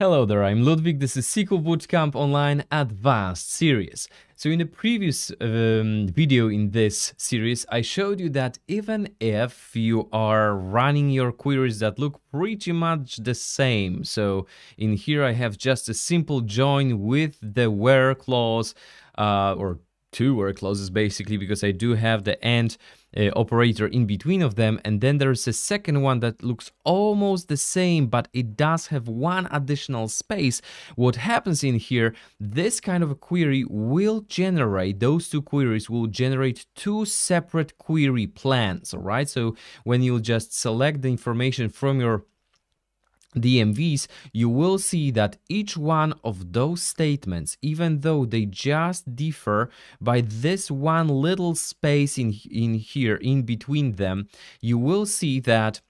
Hello there, I'm Ludwik. This is SQL Bootcamp Online Advanced series. So in the previous um, video in this series, I showed you that even if you are running your queries that look pretty much the same, so in here I have just a simple join with the where clause uh, or two where clauses basically because I do have the and uh, operator in between of them and then there's a second one that looks almost the same but it does have one additional space. What happens in here this kind of a query will generate those two queries will generate two separate query plans all right? So when you just select the information from your DMVs, you will see that each one of those statements, even though they just differ by this one little space in, in here, in between them, you will see that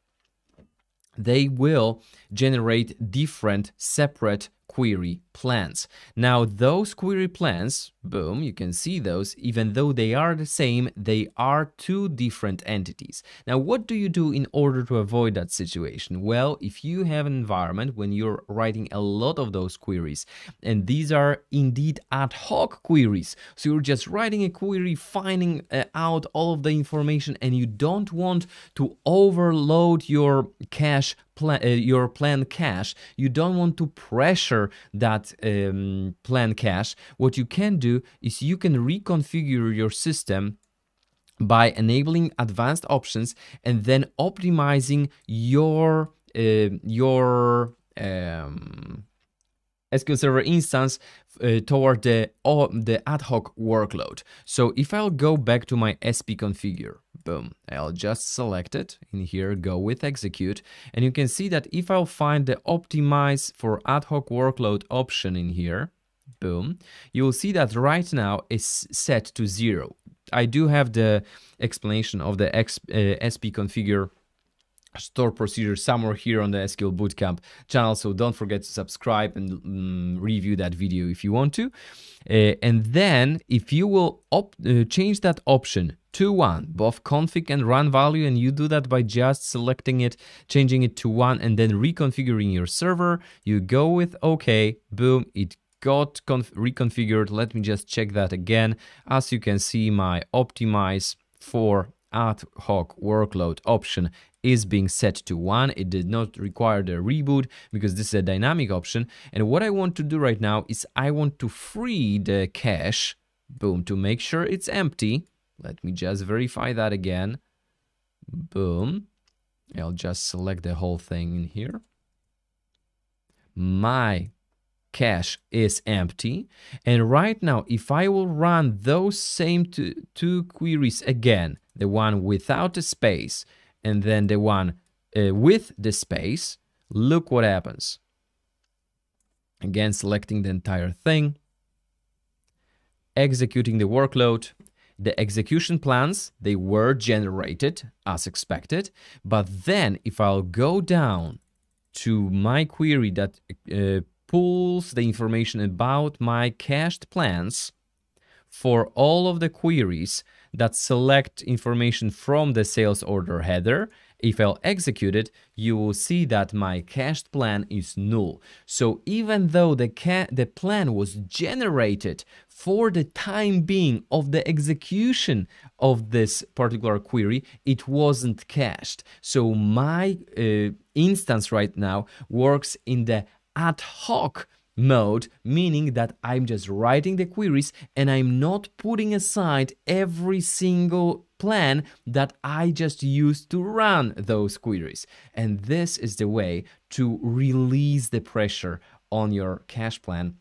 they will generate different separate query plans. Now, those query plans, boom, you can see those, even though they are the same, they are two different entities. Now, what do you do in order to avoid that situation? Well, if you have an environment when you're writing a lot of those queries, and these are indeed ad hoc queries, so you're just writing a query, finding uh, out all of the information, and you don't want to overload your cache plan, uh, your plan cache, you don't want to pressure that um, plan cache. What you can do is you can reconfigure your system by enabling advanced options and then optimizing your uh, your um, SQL Server instance uh, toward the, the ad hoc workload. So if I'll go back to my SP configure, boom, I'll just select it. In here, go with execute, and you can see that if I'll find the optimize for ad hoc workload option in here, boom, you will see that right now is set to zero. I do have the explanation of the uh, SP configure store procedure somewhere here on the SQL Bootcamp channel. So don't forget to subscribe and um, review that video if you want to. Uh, and then if you will uh, change that option to one, both config and run value, and you do that by just selecting it, changing it to one, and then reconfiguring your server, you go with OK, boom, it got reconfigured. Let me just check that again. As you can see, my optimize for ad hoc workload option is being set to 1. It did not require the reboot because this is a dynamic option. And what I want to do right now is I want to free the cache, boom, to make sure it's empty. Let me just verify that again. Boom. I'll just select the whole thing in here. My cache is empty. And right now, if I will run those same two, two queries again, the one without a space and then the one uh, with the space, look what happens. Again, selecting the entire thing, executing the workload. The execution plans, they were generated as expected, but then if I'll go down to my query that uh, pulls the information about my cached plans for all of the queries that select information from the sales order header. If I'll execute it, you will see that my cached plan is null. So even though the, the plan was generated for the time being of the execution of this particular query, it wasn't cached. So my uh, instance right now works in the ad hoc mode, meaning that I'm just writing the queries and I'm not putting aside every single plan that I just used to run those queries. And this is the way to release the pressure on your cache plan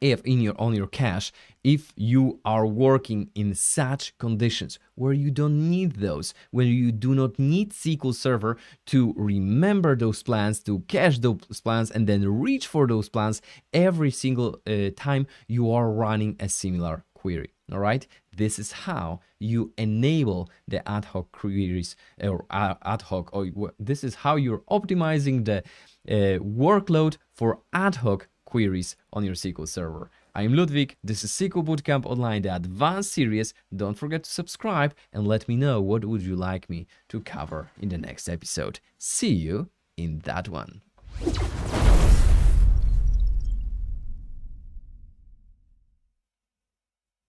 if in your on your cache if you are working in such conditions where you don't need those where you do not need SQL Server to remember those plans to cache those plans and then reach for those plans every single uh, time you are running a similar query. All right? This is how you enable the ad hoc queries or ad hoc or this is how you're optimizing the uh, workload for ad hoc queries on your SQL Server. I'm Ludwik, this is SQL Bootcamp Online, the advanced series. Don't forget to subscribe and let me know what would you like me to cover in the next episode. See you in that one.